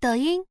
抖音